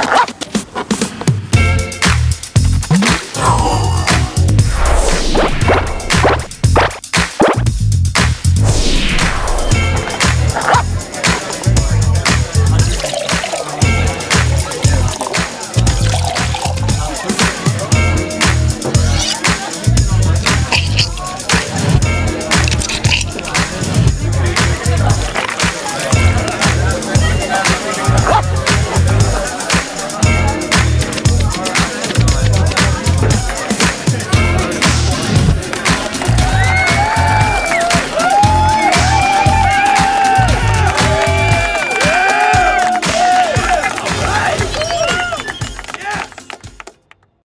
Ah!